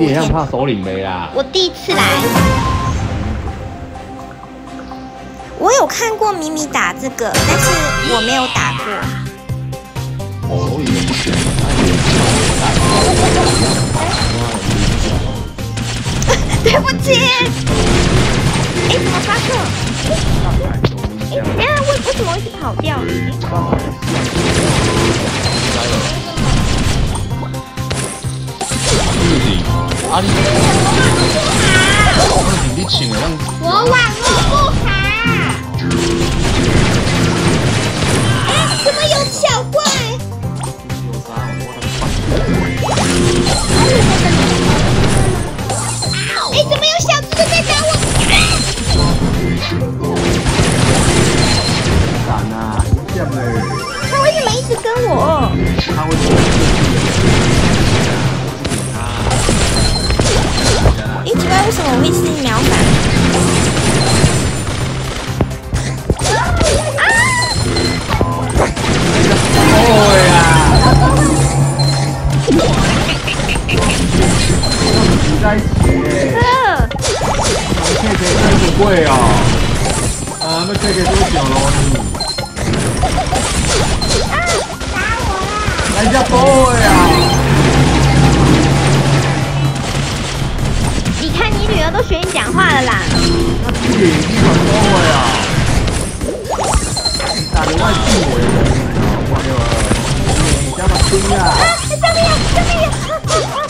你也像怕首领没啦？我第一次来，我有看过米米打这个，但是我没有打过。首领不行，对不起。哎，怎么发射？哎，等下为为什么一直跑掉？啊你，你你请的让，我网络啦！人家不会啊，你看你女儿都学你讲话了啦。你你很不会啊，打的外地我也我有，你叫他听啊，啊，上面有，上面有，啊啊啊！谁跟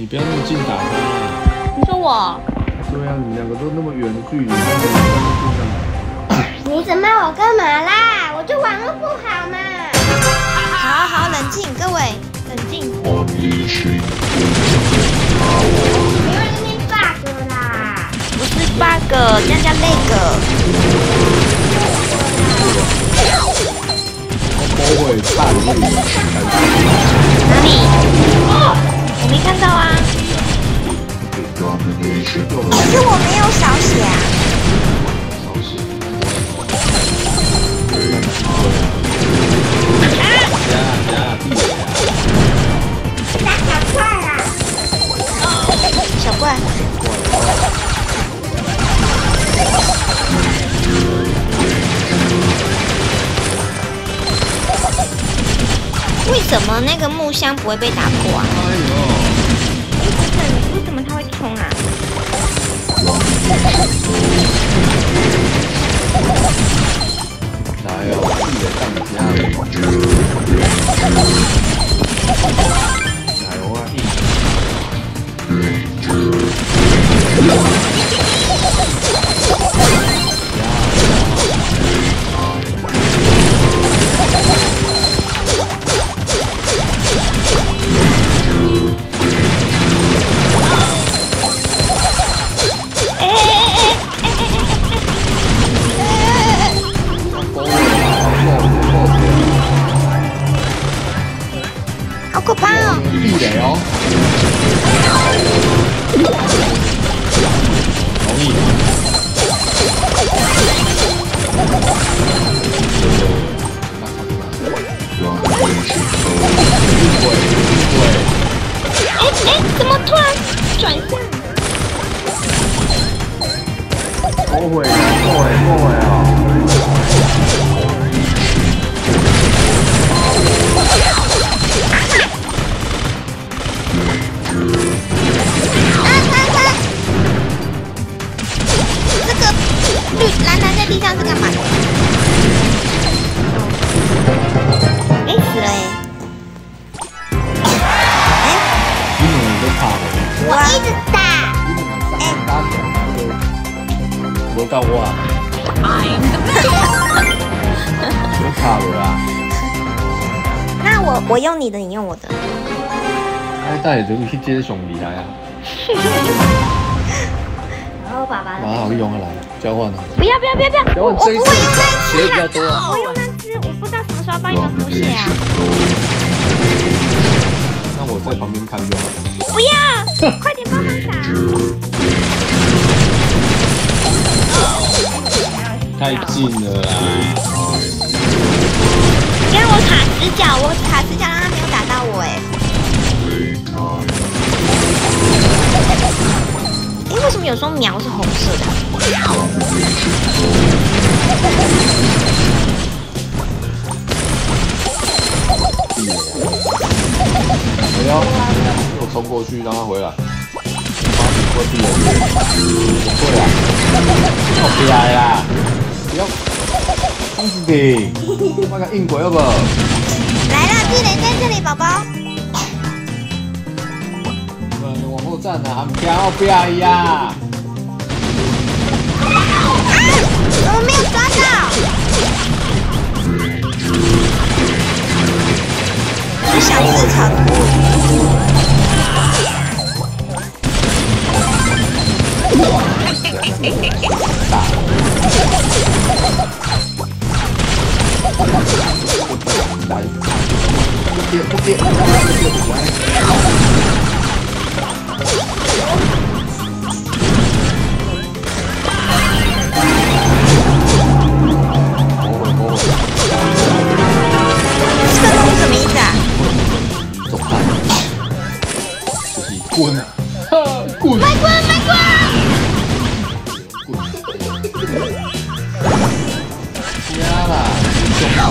你不要那么近打他。你说我？对啊，你们两个都那么远的距离，你在那近干嘛？你怎么我干嘛啦？我就网络不好嘛。好好冷静，各位冷静。没有人在那 bug 啦。不是 bug，这样叫 lag。都会大力感哪里？没看到啊。可是我没有少血啊。为什么那个木箱不会被打破啊？来哦，地雷上家好可怕哦！地雷哦。同意。哎哎，怎么突然转向？不会，不会，不会啊！多干活啊？那我我用你的你用我的。哎，大爷着人去接送你来啊？然后爸爸蛮好用的来交换的不要不要不要不要。我不会用那一只的我不会用那只我不知道什么时候帮你们补血啊。那我在旁边看就好不要快点帮忙打太近了啦！因为我卡死角，我卡死角让他没有打到我哎。哎，为什么有时候苗是红色的？不要，我冲过去让他回来。过去了，不会啊！我不来啦！不要，恭喜你！那个硬鬼要不？来了，地雷在这里，宝宝。嗯，往后站啊！不要不要呀！我没有抓到。是小市场。来，滚啊！哈，滚！卖滚卖滚！加啦，熊包！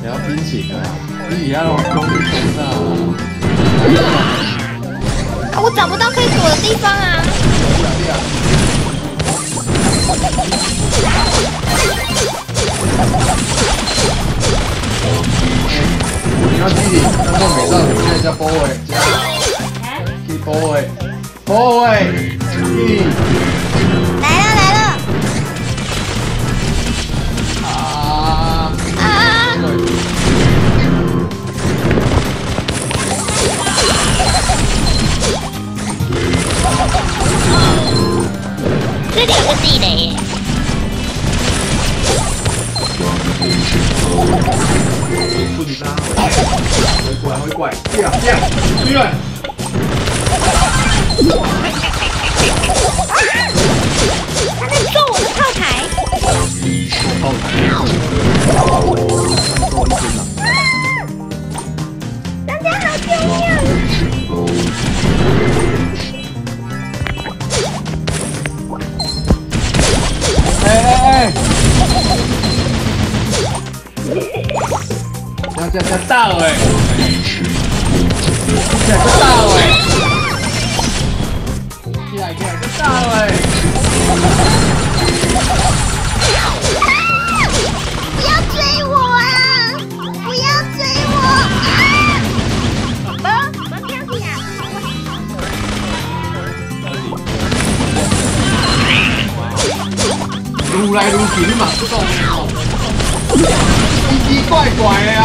你要拼起啊！你也要用功夫啊！啊我找不到可以躲的地方啊！你要记你，当做美少女现在叫波尾，去波尾，波尾，一来他，回过来回过来，这样这样，医院。他在揍我的炮台！炮台，这这这到哎！这这到哎！起来起来，这到哎！不要追我啊！不要追我啊！宝宝，宝宝跳起来！愈来愈去，你嘛不懂哦，奇奇怪怪的啊！